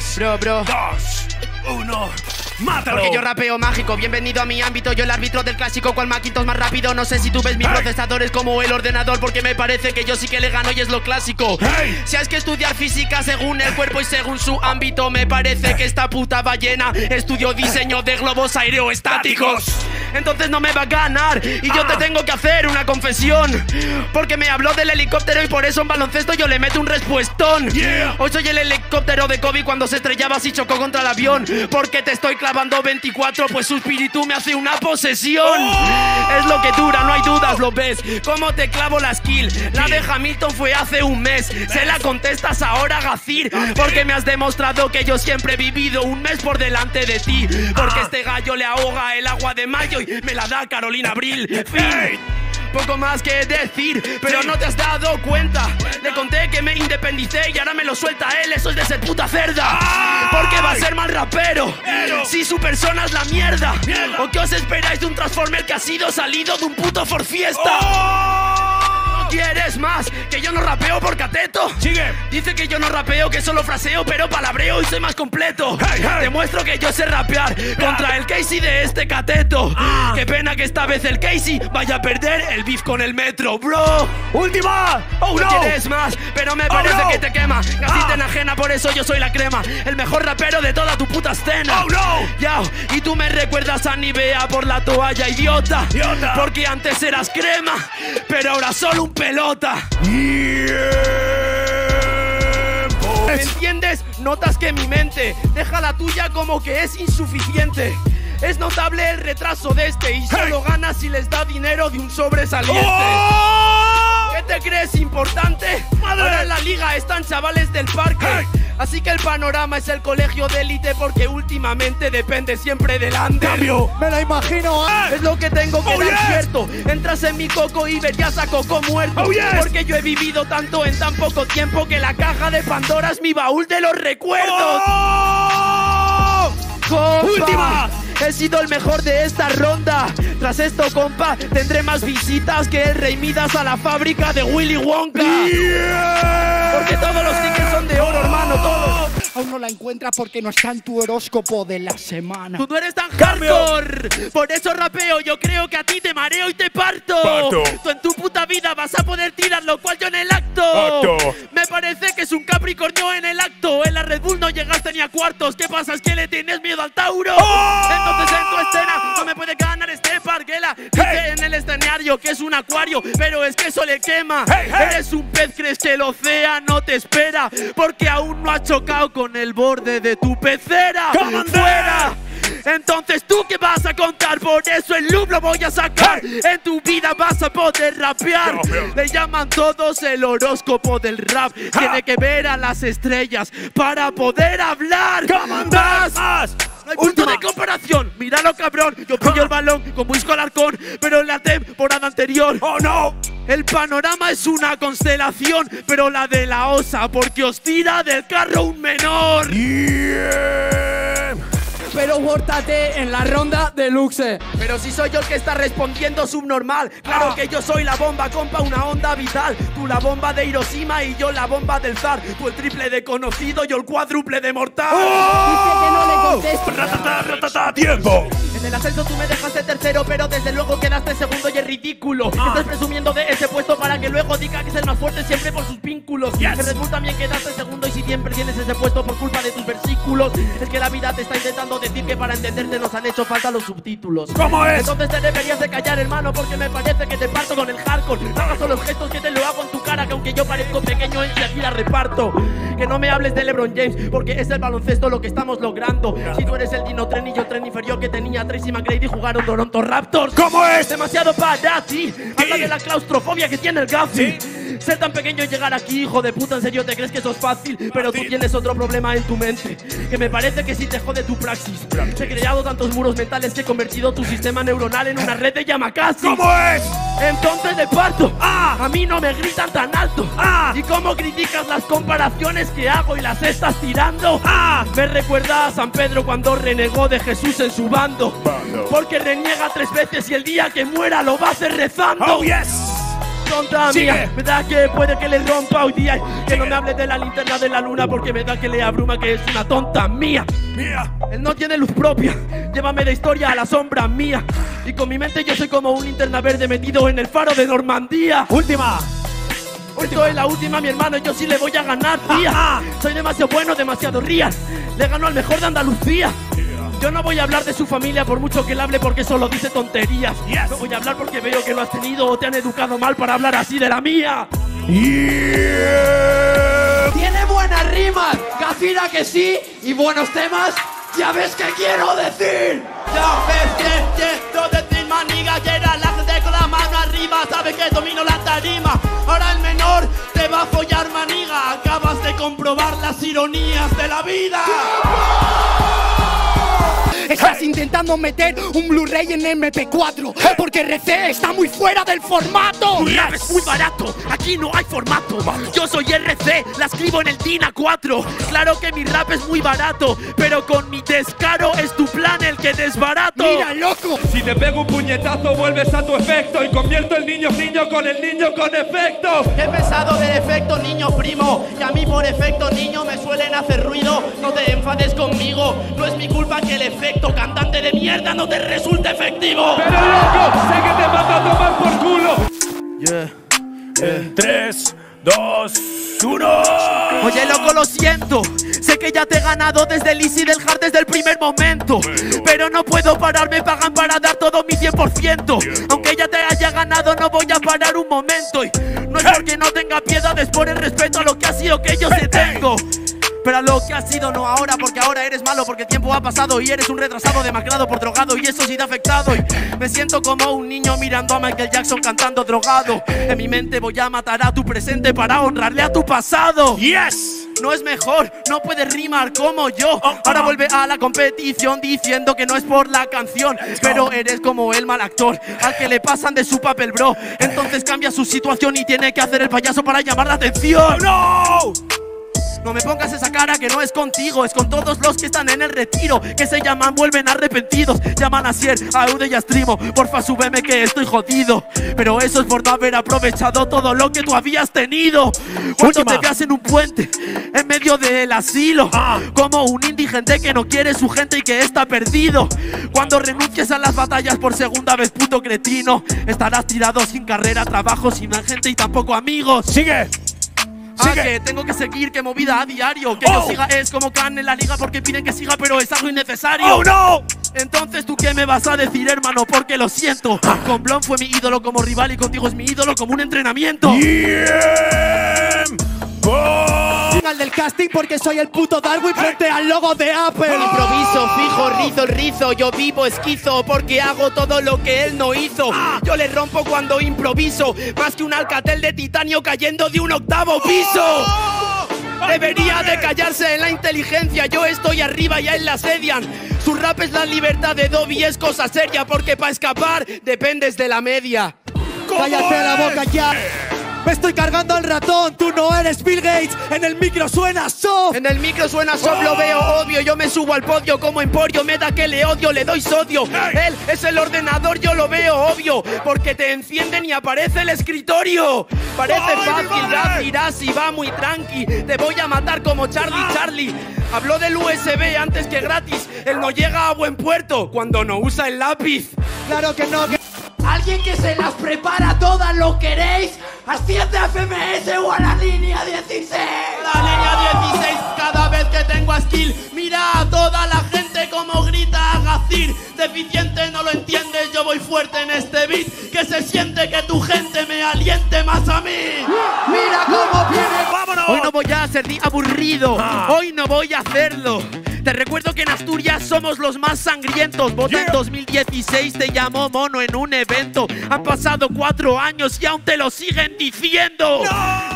3, Bro, bro. 2, 1. ¡Mátalo! Porque yo rapeo mágico, bienvenido a mi ámbito Yo el árbitro del clásico, cual maquintos más rápido No sé si tú ves mi Hey. procesador es como el ordenador Porque me parece que yo sí que le gano y es lo clásico Hey. Si hay que estudiar física según el cuerpo y según su ámbito Me parece que esta puta ballena estudió diseño de globos aeroestáticos entonces no me va a ganar Y yo te Ah. tengo que hacer una confesión Porque me habló del helicóptero Y por eso en baloncesto yo le meto un respuestón Yeah. Hoy soy el helicóptero de Kobe cuando se estrellaba así chocó contra el avión. Porque te estoy clavando 24, pues su espíritu me hace una posesión. Es lo que dura, no hay dudas, lo ves. ¿Cómo te clavo la skill? La de Hamilton fue hace un mes. Se la contestas ahora, Gacir. Porque me has demostrado que yo siempre he vivido un mes por delante de ti. Porque este gallo le ahoga el agua de mayo y me la da Carolina Abril. Fin. Poco más que decir, pero Sí. no te has dado cuenta. Le conté que me independicé y ahora me lo suelta él. Eso es de ser puta cerda. ¡Ay! Porque va a ser mal rapero. Pero- Si su persona es la mierda. Mierda. ¿O qué os esperáis de un Transformer que ha sido salido de un puto for fiesta? ¡Oh! ¿Quieres más? ¿Que yo no rapeo por cateto? Sigue. Dice que yo no rapeo, que solo fraseo, pero palabreo y soy más completo. Hey, hey. Demuestro que yo sé rapear contra el Casey de este cateto. Ah. Qué pena que esta vez el Casey vaya a perder el beef con el metro, bro. ¡Última! ¡Oh, No no! quieres más, pero me parece no. que te quema. Gasita Ah. enajena, por eso yo soy la crema. El mejor rapero de toda tu puta escena. ¡Oh, no! Yao, y tú me recuerdas a Nivea por la toalla, idiota. Idiota. Porque antes eras crema, pero ahora solo un pelota. ¡Tiempo! ¿Me entiendes? Notas que mi mente deja la tuya como que es insuficiente. Es notable el retraso de este y solo gana si les da dinero de un sobresaliente. ¡Oh! ¿Qué te crees importante? ¡Madre! Ahora en la liga están chavales del parque. Hey. Así que el panorama es el colegio de élite porque últimamente depende siempre del under. ¡Cambio! Me la imagino, ¿eh? Es lo que tengo que Oh, dar yes. cierto. Entras en mi coco y verías a Coco muerto. Oh, yes. Porque yo he vivido tanto en tan poco tiempo que la caja de Pandora es mi baúl de los recuerdos. ¡Oh! Compa, Última. He sido el mejor de esta ronda. Tras esto, compa, tendré más visitas que el Rey Midas a la fábrica de Willy Wonka. Porque todos los tickets hermano, todos. Aún no la encuentras porque no está en tu horóscopo de la semana. Tú no eres tan Cambio. hardcore. Por eso rapeo. Yo creo que a ti te mareo y te parto. Parto. Tú en tu puta vida vas a poder tirar lo cual yo en el acto. Acto. Me parece que es un Capricornio en el acto. En la Red Bull no llegaste ni a cuartos. ¿Qué pasa? Es que le tienes miedo al Tauro. ¡Oh! Entonces en tu escena no me puede ganar este parguela. Dice Hey. en el escenario que es un acuario, pero es que eso le quema. Hey, hey. Eres un pez, crees que el océano te espera. Porque aún no has chocado con el borde de tu pecera. ¡Fuera! Entonces tú qué vas a contar, por eso el loop lo voy a sacar. Hey. En tu vida vas a poder rapear. Rapear. Le llaman todos el horóscopo del rap. Tiene que ver a las estrellas para poder hablar. ¡Come on, Más. más! Última. de comparación. Míralo, cabrón. Yo pillo el balón como Isco Alarcón, pero en la temporada anterior. ¡Oh, no! El panorama es una constelación, pero la de la osa, porque os tira del carro un menor. ¡Tiempo! Pero vórtate en la ronda deluxe. Pero si soy yo el que está respondiendo subnormal, claro Ah. que yo soy la bomba, compa, una onda vital. Tú la bomba de Hiroshima y yo la bomba del zar. Tú el triple de conocido, yo el cuádruple de mortal. Dice que no le contestes. ¡Ratata, ratata, tiempo! En el ascenso tú me dejaste tercero, pero desde luego quedaste segundo y es ridículo. Ah. Estás presumiendo de ese puesto para que luego diga que es el más fuerte siempre por sus vínculos. Yes. En Red Bull también quedaste segundo y si siempre tienes ese puesto por culpa de tus versículos, es que la vida te está intentando decir que para entenderte nos han hecho falta los subtítulos. ¿Cómo es? Entonces te deberías de callar, hermano, porque me parece que te parto con el hardcore. Hagas solo los gestos que te lo hago en tu cara, que aunque yo parezco pequeño, en aquí la reparto. Que no me hables de LeBron James, porque es el baloncesto lo que estamos logrando. Si tú eres el Dino Tren y yo tren inferior que tenía Tracy McGrady, jugaron Toronto Raptors. ¿Cómo es? Demasiado para ti. Habla de la claustrofobia que tiene el Gafi. Ser tan pequeño y llegar aquí, hijo de puta, en serio te crees que eso es fácil. Pero tú tienes otro problema en tu mente. Que me parece que sí te jode tu praxis. He creado tantos muros mentales que he convertido tu sistema neuronal en una red de Yamakasi. ¿Cómo es? Entonces de parto. ¡Ah! A mí no me gritan tan alto. ¡Ah! ¿Y cómo criticas las comparaciones que hago y las estás tirando? ¡Ah! Me recuerda a San Pedro cuando renegó de Jesús en su bando. Bando. Porque reniega tres veces y el día que muera lo va a hacer rezando. ¡Oh, yes! Tonta Sigue. Me da que puede que le rompa hoy día. Que no me hable de la linterna de la luna porque me da que le abruma que es una tonta mía. Mía. Él no tiene luz propia, llévame de historia a la sombra mía. Y con mi mente yo soy como un linterna verde metido en el faro de Normandía. Última. Esto es la última, mi hermano, yo sí le voy a ganar, tía. Soy demasiado bueno, demasiado real. Le gano al mejor de Andalucía. Yo no voy a hablar de su familia por mucho que él hable porque solo dice tonterías. Yes. No voy a hablar porque veo que lo has tenido o te han educado mal para hablar así de la mía. Yeah. Tiene buenas rimas, Gacira que sí, y buenos temas, ya ves que quiero decir. Ya ves que quiero decir maniga y era la gente con la mano arriba Sabes que domino la tarima Ahora el menor te va a follar maniga Acabas de comprobar las ironías de la vida Estás intentando meter un Blu-ray en MP4 porque RC está muy fuera del formato. Tu rap es muy barato, aquí no hay formato Yo soy RC, la escribo en el DIN 4 Claro que mi rap es muy barato Pero con mi descaro es tu plan el que desbarato Mira, loco. Si te pego un puñetazo vuelves a tu efecto y convierto el niño niño con el niño con efecto. He pensado del efecto niño primo Y a mí por efecto niño me suelen hacer ruido No te enfades conmigo No es mi culpa que el efecto cantante de mierda no te resulte efectivo. Pero loco, sé que te mando a tomar por culo. En 3, 2, 1. Oye loco lo siento. Sé que ya te he ganado desde el easy del hard desde el primer momento. Pero no puedo parar, me pagan para dar todo mi 100% Aunque ya te haya ganado no voy a parar un momento. Y no es porque no tenga piedad, es por el respeto a lo que ha sido que yo se tengo pero a lo que ha sido no ahora, porque ahora eres malo, porque el tiempo ha pasado y eres un retrasado demacrado por drogado y eso sí te ha afectado. Y me siento como un niño mirando a Michael Jackson cantando drogado. En mi mente voy a matar a tu presente para honrarle a tu pasado. Yes. No es mejor, no puedes rimar como yo. Ahora vuelve a la competición diciendo que no es por la canción. Pero eres como el mal actor al que le pasan de su papel, bro. Entonces cambia su situación y tiene que hacer el payaso para llamar la atención. No. No me pongas esa cara que no es contigo, es con todos los que están en el retiro, que se llaman, vuelven arrepentidos, llaman a Sier, a Eude y a Strimo, porfa súbeme que estoy jodido, pero eso es por no haber aprovechado todo lo que tú habías tenido. Cuando Última. te veas en un puente, en medio del asilo, como un indigente que no quiere su gente y que está perdido. Cuando renuncies a las batallas por segunda vez, puto cretino, estarás tirado sin carrera, trabajo, sin gente y tampoco amigos. Sigue. Ah, que tengo que seguir, que movida a diario. Que Oh. yo siga es como Khan en la liga porque piden que siga, pero es algo innecesario. Oh no. Entonces, ¿tú qué me vas a decir, hermano? Porque lo siento. Con Blon fue mi ídolo como rival y contigo es mi ídolo como un entrenamiento. Tiempo. Final del casting porque soy el puto Darwin frente al logo de Apple. Improviso, fijo, rizo, rizo. Yo vivo esquizo porque hago todo lo que él no hizo. Yo le rompo cuando improviso. Más que un alcatel de titanio cayendo de un octavo piso. Debería de callarse en la inteligencia. Yo estoy arriba y a él la asedian. Su rap es la libertad de Dobby, es cosa seria porque para escapar dependes de la media. Cállate la boca ya. Me estoy cargando al ratón, tú no eres Bill Gates. En el micro suena soft. En el micro suena soft, lo veo obvio. Yo me subo al podio como emporio. Me da que le odio, le doy sodio. Él es el ordenador, yo lo veo obvio. Porque te encienden y aparece el escritorio. Parece ¡Ay, mi fácil, rap dirás y va muy tranqui. Te voy a matar como Charlie Charlie. Habló del USB antes que gratis. Él no llega a buen puerto cuando no usa el lápiz. Claro que no. que- Alguien que se las prepara todas, ¿lo queréis? Asciende a FMS o a la línea 16. La línea 16 cada vez que tengo a skill Mira a toda la gente como grita a Gazir Deficiente no lo entiendes, yo voy fuerte en este beat Que se siente que tu gente me aliente más a mí Mira cómo viene. Vámonos. Hoy no voy a ser ni aburrido, Ah. hoy no voy a hacerlo. Te recuerdo que en Asturias somos los más sangrientos. Vota Yeah. en 2016, te llamó mono en un evento. Han pasado cuatro años y aún te lo siguen diciendo.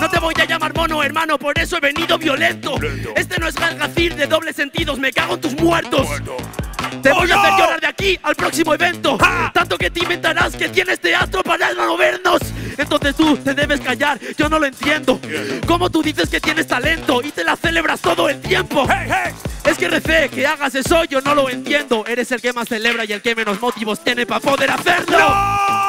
No, te voy a llamar mono, hermano, por eso he venido violento. Este no es Galgacir de doble sentidos, me cago en tus muertos. Muerto. Te ¡Oh, voy a hacer llorar de aquí al próximo evento. Tanto que te inventarás que tienes teatro para no vernos. Entonces tú te debes callar, yo no lo entiendo. ¿Cómo tú dices que tienes talento y te la celebras todo el tiempo? Hey, hey. Es que RC, que hagas eso yo no lo entiendo. Eres el que más celebra y el que menos motivos tiene para poder hacerlo. No.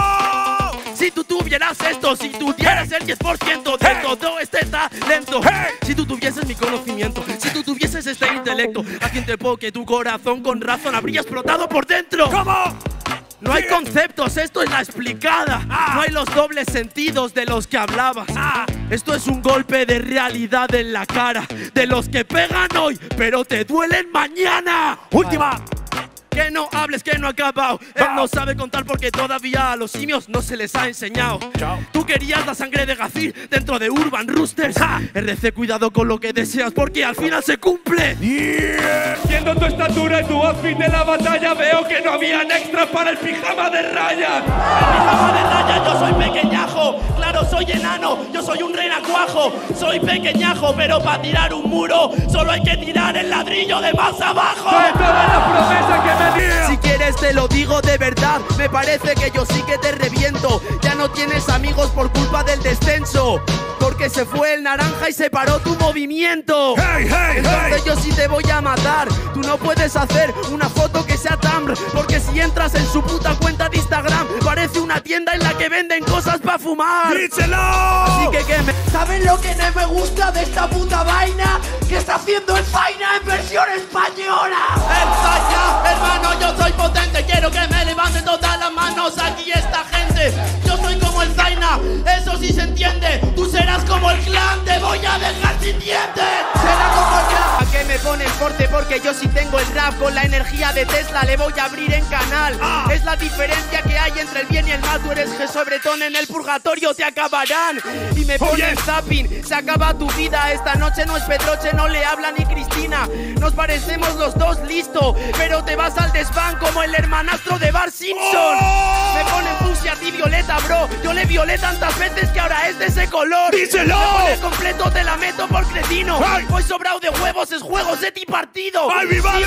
Si tú tuvieras esto, si tuvieras el 10% de todo este talento, si tú tuvieses mi conocimiento, intelecto, a quien te que tu corazón con razón habría explotado por dentro. ¿Cómo? No hay conceptos, esto es la explicada. Ah. No hay los dobles sentidos de los que hablabas. Ah. Esto es un golpe de realidad en la cara de los que pegan hoy, pero te duelen mañana. Última. Que no hables, que no ha acabado. Él no sabe contar porque todavía a los simios no se les ha enseñado. Chao. Tú querías la sangre de Gazir dentro de Urban Roosters. RC, cuidado con lo que deseas porque al final se cumple. Yeah. Viendo tu estatura y tu outfit de la batalla, veo que no habían extras para el pijama de rayas. Pijama de raya, yo soy pequeñajo. Claro, soy enano, yo soy un renacuajo. Soy pequeñajo, pero para tirar un muro solo hay que tirar el ladrillo de más abajo. Todas las promesas que me Si quieres te lo digo de verdad, me parece que yo sí que te reviento. Ya no tienes amigos por culpa del descenso, porque se fue el naranja y se paró tu movimiento. Hey, hey, Entonces hey. yo sí te voy a matar. Tú no puedes hacer una foto que sea Tumblr, porque si entras en su puta cuenta de Instagram, parece una tienda en la que venden cosas para fumar. ¡Díselo! Así que que me ¿Saben lo que no me gusta de esta puta vaina? Que está haciendo el Zaina en versión española. El Zaya, yo soy potente. Quiero que me levanten todas las manos aquí esta gente. Yo soy como el Zaina, eso sí se entiende. Tú serás como el clan, te voy a dejar sin dientes. Será como el. ¿A qué me pones corte? Porque yo sí tengo el rap. Con la energía de Tesla le voy a abrir en canal. Es la diferencia que hay entre el bien y el mal. Tú eres Jesobretón en el purgatorio, te acabarán. Y me pones zapping, se acaba tu vida. Esta noche no es Pedroche, no le habla ni Cristina. Nos parecemos los dos, listo. Pero te vas al desván como el hermanastro de Bar Simpson. Me ponen pussy a ti violeta, bro. Yo le violé tantas veces que ahora es de ese color. ¡Díselo! Me pones completo, te la meto por cretino. Sobrado de huevos, es juegos de ti partido. ¡Ay, mi madre!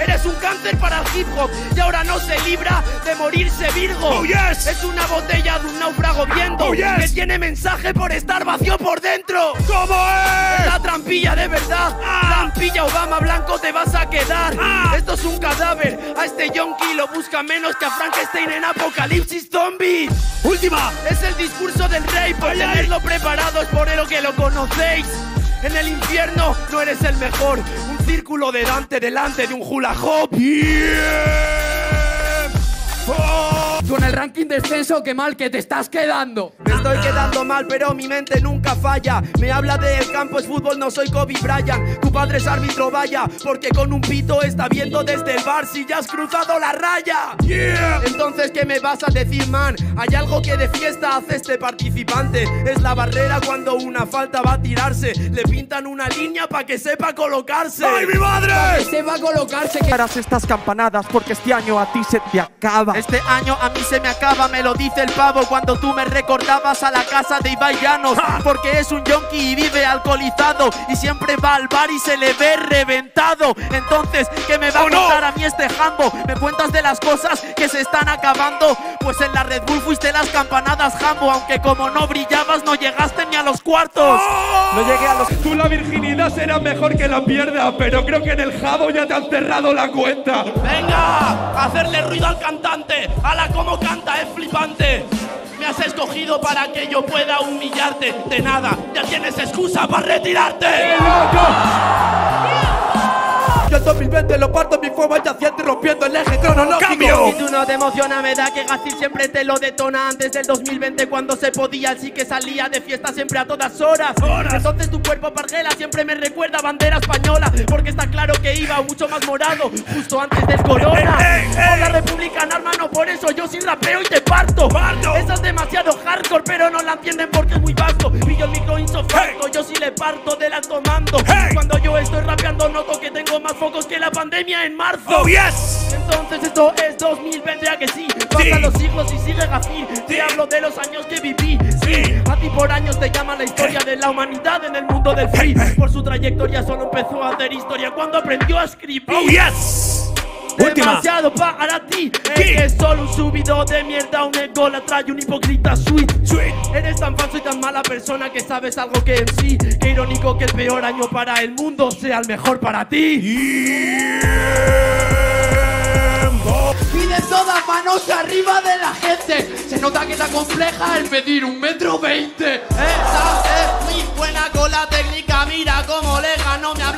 Eres un cáncer para el hip hop y ahora no se libra de morirse Virgo. Oh, yes. Es una botella de un náufrago viendo Oh, yes. que tiene mensaje por estar vacío por dentro. ¿Cómo es? La trampilla de verdad, trampilla Obama blanco te vas a quedar. Ah. Esto es un cadáver, a este yonki lo busca menos que a Frankenstein en Apocalipsis Zombie. Última. Es el discurso del rey, por Ay, ay. tenerlo preparado es por eso que lo conocéis. En el infierno no eres el mejor, un círculo de Dante delante de un hula hop. Con el ranking descenso, qué mal que te estás quedando. Me estoy quedando mal, pero mi mente nunca falla. Me habla del campo, es fútbol, no soy Kobe Bryant. Tu padre es árbitro, vaya, porque con un pito está viendo desde el bar si ya has cruzado la raya. Yeah. Entonces, ¿qué me vas a decir, man? Hay algo que de fiesta hace este participante. Es la barrera cuando una falta va a tirarse. Le pintan una línea para que sepa colocarse. ¡Ay, mi madre! Se va a colocarse que Harás estas campanadas porque este año a ti se te acaba. Este año a mí se me acaba, me lo dice el pavo cuando tú me recordabas a la casa de Ibai Llanos. Porque es un yonki y vive alcoholizado y siempre va al bar y se le ve reventado. Entonces, ¿qué me va a ¡Oh, no! contar a mí este jambo? ¿Me cuentas de las cosas que se están acabando? Pues en la Red Bull fuiste las campanadas jambo, aunque como no brillabas no llegaste ni a los cuartos. No llegué a los Tú la virginidad será mejor que la pierda, pero creo que en el jabo ya te han cerrado la cuenta. Venga, a hacerle ruido al cantante. Ala como canta, es flipante. Me has escogido para que yo pueda humillarte. De nada, ya tienes excusa para retirarte. Yo el 2020 lo parto mi fuego yaciente rompiendo el eje cronológico. ¡Cambio! Si tú no te emociona, me da que Gacir siempre te lo detona Antes del 2020 cuando se podía, sí que salía de fiesta siempre a todas horas Horas. Entonces tu cuerpo pargela siempre me recuerda a bandera española Porque está claro que iba mucho más morado justo antes del corona ¡Ey, ey, ey! Con la republicana, hermano, por eso yo sí rapeo y te parto ¡Parto! Esa es demasiado hardcore, pero no la entienden porque es muy vasco Pillo el micro insofacto, yo sí le parto de la tomando ¡Hey! Cuando yo estoy rapeando noto que tengo más focos que la pandemia en marzo. ¡Oh, yes! entonces esto es 2020, ¿a que sí? Pasan los siglos y sigue Gafir. Te hablo de los años que viví. Sí, a ti por años te llaman la historia de la humanidad en el mundo del free. Por su trayectoria solo empezó a hacer historia cuando aprendió a escribir. ¡Oh, yes! Última. Demasiado para ti Es que es solo un subido de mierda Un ególatra y un hipócrita sweet Sweet. Eres tan falso y tan mala persona que sabes algo que en sí Qué irónico que el peor año para el mundo sea el mejor para ti Tiempo. Y de todas manos arriba de la gente. Se nota que está compleja el medir un metro veinte. Esa es muy buena con la técnica, mira cómo le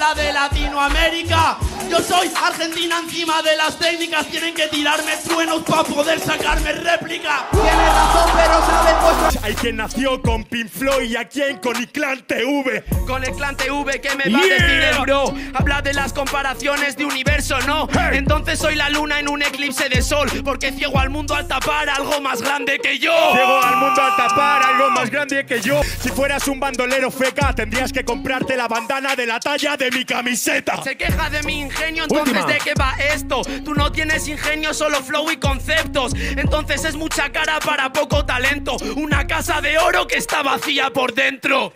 habla de Latinoamérica. Yo soy Argentina encima de las técnicas, tienen que tirarme truenos para poder sacarme réplica. Tiene razón, pero saben vuestro... Hay quien nació con Pink Floyd y a quien con Iclan TV. Con el clan TV, ¿qué me va a decir el bro? Habla de las comparaciones de universo, ¿no? Hey. Entonces soy la luna en un eclipse de sol, porque ciego al mundo al tapar algo más grande que yo. Llego al mundo al tapar algo más grande que yo. Si fueras un bandolero feca, tendrías que comprarte la bandana de la talla de mi camiseta. Se queja de mi ingenio, entonces Última. ¿de qué va esto? Tú no tienes ingenio, solo flow y conceptos. Entonces es mucha cara para poco talento. Una casa de oro que está vacía por dentro.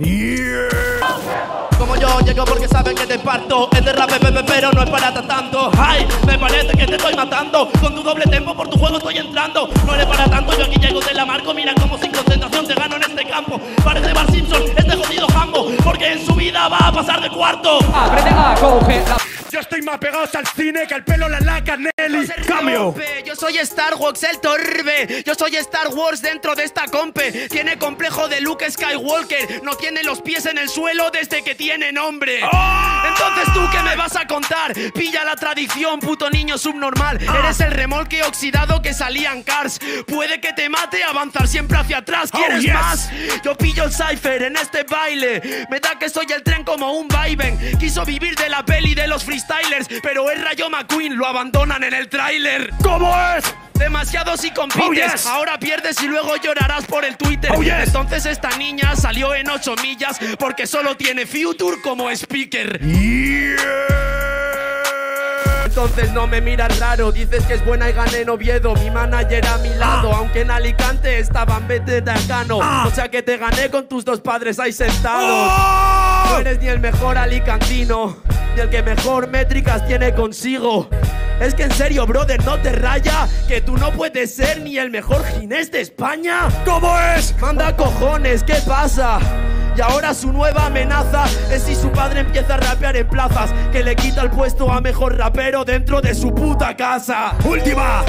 Como yo llego porque saben que te parto. Es de rap, pepe, pero no es para tanto. Ay, me parece que te estoy matando. Con tu doble tempo por tu juego estoy entrando. No eres para tanto, yo aquí llego de la marco. Mira cómo sin concentración te gano en este campo. Parece Bar Simpson, este jodido jambo. Porque en su vida va a pasar de cuarto. Aprende a coger. Yo estoy más pegado al cine que al pelo la laca Nelly. Cambio. Yo soy Star Wars, el torbe. Yo soy Star Wars dentro de esta compe. Tiene complejo de Luke Skywalker. No tiene los pies en el suelo desde que tiene nombre. Entonces tú qué me vas a contar? Pilla la tradición, puto niño subnormal. Eres el remolque oxidado que salía en Cars. Puede que te mate avanzar siempre hacia atrás. ¿Quieres yes. más? Yo pillo el cipher en este baile. Me da que soy el tren como un vaivén. Quiso vivir de la peli de los freestylers, pero es Rayo McQueen, lo abandonan en el tráiler. ¿Cómo es? Demasiado si compites, Oh, yes. ahora pierdes y luego llorarás por el Twitter. Oh, yes. Entonces esta niña salió en 8 millas porque solo tiene Future como speaker. Entonces no me miras raro, dices que es buena y gané en Oviedo, mi manager a mi lado, aunque en Alicante estaban vete de Acano. O sea que te gané con tus dos padres ahí sentados. No eres ni el mejor alicantino, el que mejor métricas tiene consigo. Es que en serio, brother, no te raya, que tú no puedes ser ni el mejor ginés de España. ¿Cómo es? Manda cojones, ¿qué pasa? Y ahora su nueva amenaza es si su padre empieza a rapear en plazas, que le quita el puesto a mejor rapero dentro de su puta casa. Última.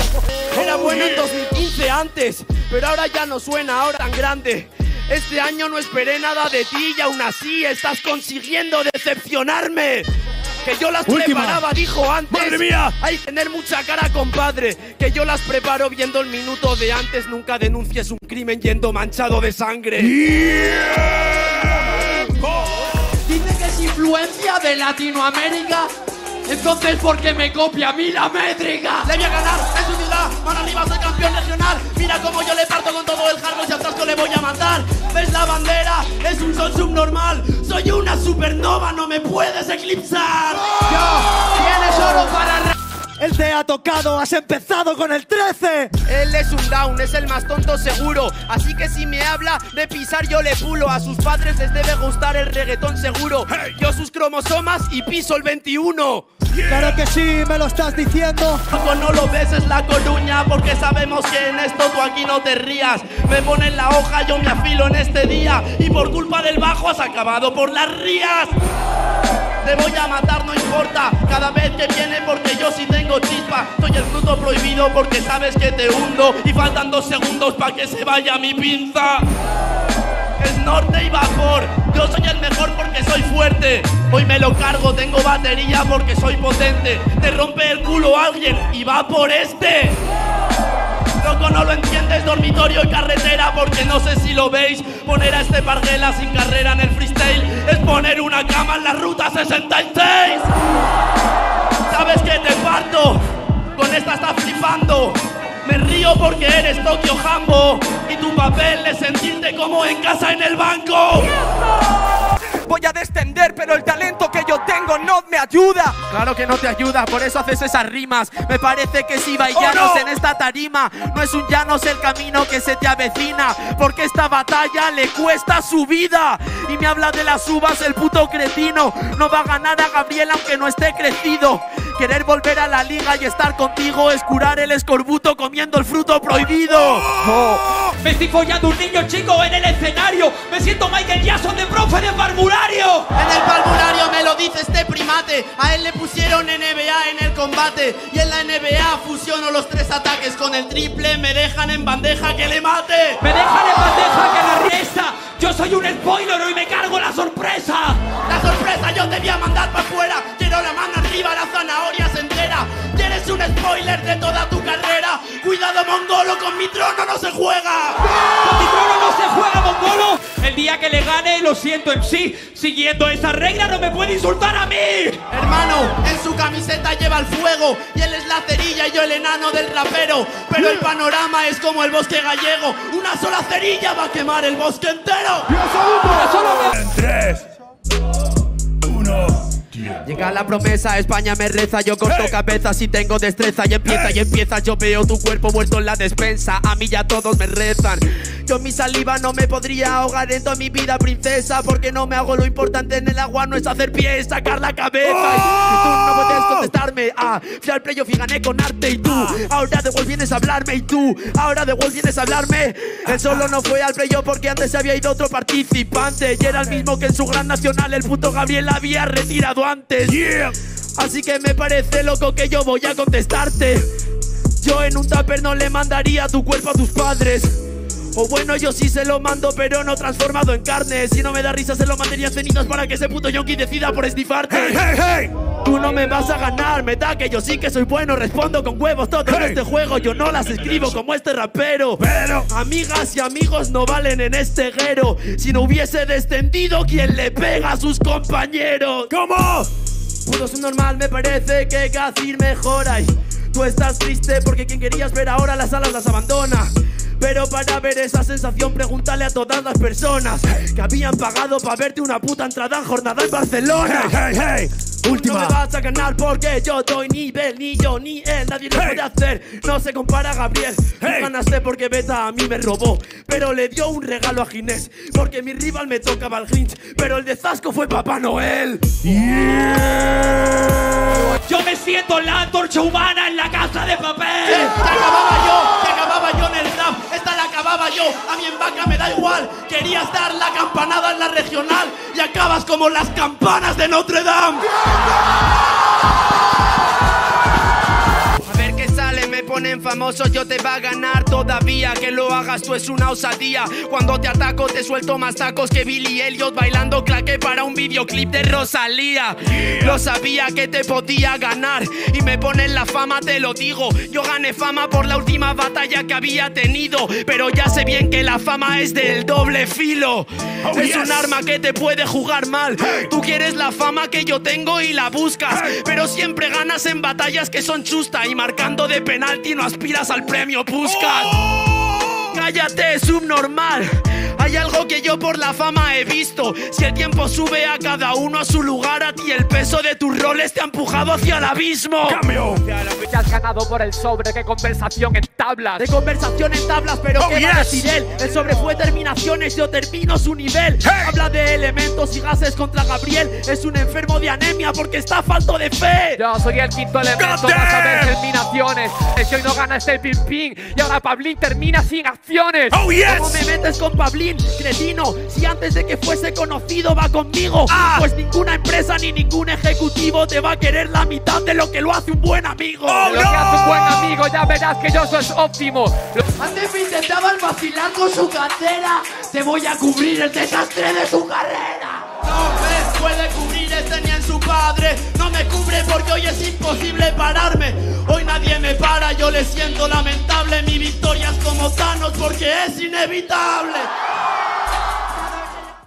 Era bueno en yeah. 2015 antes, pero ahora ya no suena ahora tan grande. Este año no esperé nada de ti y aún así estás consiguiendo decepcionarme. Que yo las Última. preparaba, dijo antes. ¡Madre mía! Hay que tener mucha cara, compadre. Que yo las preparo viendo el minuto de antes. Nunca denuncies un crimen yendo manchado de sangre. Dice que es influencia de Latinoamérica. Entonces, ¿por qué me copia a mí la métrica? Le voy a ganar en su ciudad, mano arriba soy campeón regional Mira cómo yo le parto con todo el hardcore y atrás le voy a matar ¿Ves la bandera? Es un sol subnormal Soy eclipsar tocado, has empezado con el 13. Él es un down, es el más tonto seguro Así que si me habla de pisar yo le pulo A sus padres les debe gustar el reggaetón seguro Yo sus cromosomas y piso el 21 Claro que sí, me lo estás diciendo. Loco, no lo ves, es la coruña, porque sabemos que en esto tú aquí no te rías. Me ponen la hoja, yo me afilo en este día, y por culpa del bajo has acabado por las rías. Te voy a matar, no importa, cada vez que viene porque yo sí tengo chispa. Soy el fruto prohibido porque sabes que te hundo, y faltan dos segundos para que se vaya mi pinza. Es norte y vapor. Yo soy el mejor porque soy fuerte. Hoy me lo cargo, tengo batería porque soy potente. Te rompe el culo alguien y va por este. Loco, no lo entiendes, dormitorio y carretera, porque no sé si lo veis. Poner a este parguela sin carrera en el freestyle es poner una cama en la ruta 66. Sabes que te parto, con esta estás flipando. Me río porque eres Tokio Jambo y tu papel es sentirte como en casa en el banco. Voy a descender, pero el talento que yo tengo no me ayuda. Claro que no te ayuda, por eso haces esas rimas. Me parece que si hay llanos en esta tarima, no es un llanos el camino que se te avecina, porque esta batalla le cuesta su vida. Y me habla de las uvas el puto cretino. No va a ganar a Gabriel aunque no esté crecido. Querer volver a la liga y estar contigo es curar el escorbuto comiendo el fruto prohibido. Me estoy follando un niño chico en el escenario. Me siento Michael Jackson de profe de parvulario. En el palmurario me lo dice este primate. A él le pusieron NBA en el combate y en la NBA fusiono los tres ataques con el triple, me dejan en bandeja que le mate. Me dejan en bandeja que la resta. Yo soy un spoiler y me cargo la sorpresa. La sorpresa yo te voy a mandar para afuera, quiero la mano arriba, la zanahoria se entera. Tienes un spoiler de toda tu carrera. Cuidado mongolo, con mi trono no se juega. Con mi trono no se juega, mongolo. El día que le gane, lo siento en sí. Siguiendo esa regla no me puede insultar a mí. Hermano, en su camiseta lleva el fuego y él es la cerilla y yo el enano del rapero. Pero el panorama es como el bosque gallego. Una sola cerilla va a quemar el bosque entero. En 3, 1. Llega la promesa, España me reza, yo corto cabezas y tengo destreza y empieza y empieza, yo veo tu cuerpo muerto en la despensa, a mí ya todos me rezan. Yo mi saliva no me podría ahogar en toda mi vida, princesa, porque no me hago lo importante en el agua, no es hacer pie, es sacar la cabeza. Y tú no puedes contestarme, ah, fui al playoff y gané con arte y tú, ahora de Wolf vienes a hablarme y tú, ahora de Wolf vienes a hablarme. Él solo no fue al playoff porque antes se había ido otro participante y era el mismo que en su gran nacional el puto Gabriel había retirado antes. Así que me parece loco que yo voy a contestarte. Yo en un tupper no le mandaría tu cuerpo a tus padres. O bueno, yo sí se lo mando, pero no transformado en carne. Si no me da risa, se lo mandaría en cenizas para que ese puto yonki decida por esnifarte. Hey, hey, hey. Tú no me vas a ganar, me da que yo sí que soy bueno, respondo con huevos todo en este juego, yo no las escribo como este rapero. Pero- amigas y amigos no valen en este guero. Si no hubiese descendido, ¿quién le pega a sus compañeros? ¿Cómo? Pudo ser normal, me parece que Gazir mejora. Y tú estás triste porque quien querías ver ahora las alas las abandona. Pero para ver esa sensación, pregúntale a todas las personas que habían pagado para verte una puta entrada en jornada en Barcelona. Hey, hey, hey. No Última. me vas a ganar porque yo doy nivel, ni yo ni él, nadie lo Hey. puede hacer. No se compara a Gabriel. Hey. ganaste porque Beta a mí me robó, pero le dio un regalo a Ginés. Porque mi rival me tocaba el Grinch, pero el de Zasco fue Papá Noel. Yo me siento la antorcha humana en la casa de papel. acababa yo, acababa yo en el rap, esta la acababa yo, a mí en vaca me da igual, querías dar la campanada en la regional y acabas como las campanas de Notre Dame. A ver qué sale, me ponen famoso, yo te va a ganar todavía. Que lo hagas tú es una osadía. Cuando te ataco, te suelto más tacos que Billy Elliot bailando claque para un videoclip de Rosalía. Lo sabía que te podía ganar y me ponen la fama, te lo digo. Yo gané fama por la última batalla que había tenido, pero ya sé bien que la fama es del doble filo. Oh, es yes. un arma que te puede jugar mal. Hey. Tú quieres la fama que yo tengo y la buscas, Hey. pero siempre ganas en batallas que son chusta y marcando de penalti no aspiras al premio Puskas. Oh. Cállate, subnormal. Hay algo que yo por la fama he visto. Si el tiempo sube a cada uno a su lugar, a ti el peso de tus roles te ha empujado hacia el abismo. Cambio. Ya has ganado por el sobre, qué conversación en tablas. De conversación en tablas, pero Oh, ¿qué va a yes. decir él? El sobre fue terminaciones, yo termino su nivel. Hey. Habla de elementos y gases contra Gabriel. Es un enfermo de anemia porque está falto de fe. Yo soy el quinto elemento, vas a ver terminaciones. Si hoy no gana este ping ping y ahora Pablín termina sin acciones. Oh, yes. ¿Cómo me metes con Pablín, cretino? Si antes de que fuese conocido va conmigo, Ah. pues ninguna empresa ni ningún ejecutivo te va a querer la mitad de lo que lo hace un buen amigo. Oh, Lo que hace un buen amigo, ya verás que yo soy óptimo. Antes me intentaban vacilar con su cantera, te voy a cubrir el desastre de tu carrera. No puede cubrir este ni en su padre, no me cubre porque hoy es imposible pararme. Hoy nadie me para, yo le siento lamentable, mi victoria es como Thanos porque es inevitable.